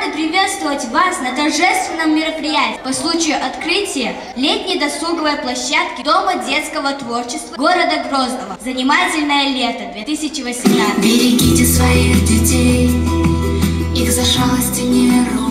рады приветствовать вас на торжественном мероприятии по случаю открытия летней досуговой площадки Дома детского творчества города Грозного. Занимательное лето 2018. Берегите своих детей, их за шалости не ругайте,